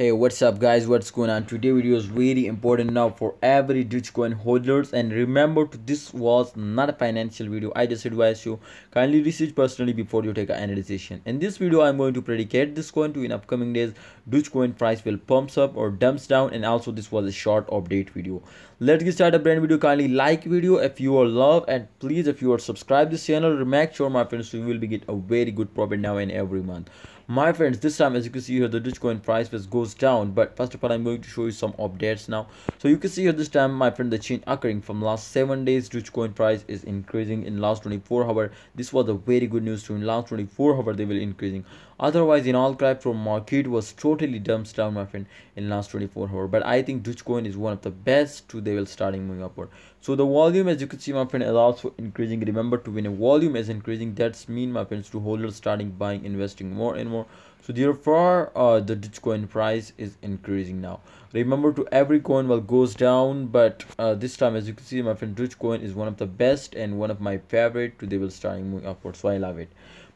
Hey what's up guys? What's going on? Today video is very important now for every Dogecoin holders. And remember this was not a financial video. I just advise you kindly research personally before you take any decision. In this video I'm going to predicate this coin to in upcoming days. Dogecoin price will pumps up or dumps down. And also this was a short update video. Let's get started. A brand video kindly like video if you are love. And please if you are subscribe this channel make sure my friends you will be get a very good profit now and every month. My friends this time as you can see here the dogecoin price was goes down. But first of all i'm going to show you some updates now. So you can see here this time my friend the change occurring from last seven days dogecoin price is increasing in last 24 hour. This was a very good news to in last 24 hour they will increasing. Otherwise in all crypto market was totally dumped down my friend in last 24 hour. But i think dogecoin is one of the best to they will starting moving upward. So the volume as you can see my friend is also increasing. Remember to when a volume is increasing that's mean my friends to holders starting buying investing more and more. So therefore uh, the dogecoin price is increasing now. Remember to every coin will goes down but uh, this time as you can see my friend dogecoin is one of the best and one of my favorite they will starting moving upward so i love it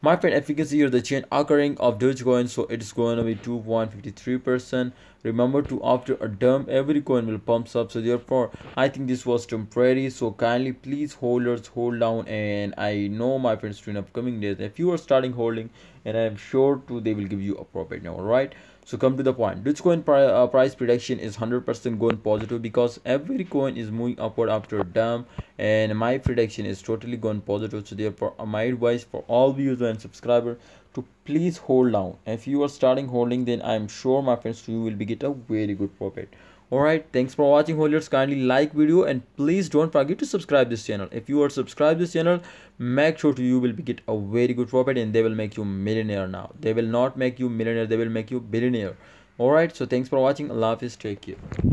my friend if you see here the chain occurring of dogecoin so it is going to be 2.53 percent. Remember to after a dump every coin will pumps up so therefore i think this was temporary so kindly please holders hold down and i know my friends in upcoming days if you are starting holding and i'm sure too they will give you a profit now all right so come to the point. Dogecoin pri uh, price prediction is 100 percent going positive because every coin is moving upward after a dump and my prediction is totally going positive. So therefore uh, my advice for all viewers and subscribers to please hold down. If you are starting holding then i'm sure my friends you will be get a very good profit. Alright thanks for watching holders kindly like video and please don't forget to subscribe this channel. If you are subscribed this channel make sure to you will be get a very good profit and they will make you millionaire now. They will not make you millionaire they will make you billionaire. Alright so thanks for watching. Love is take care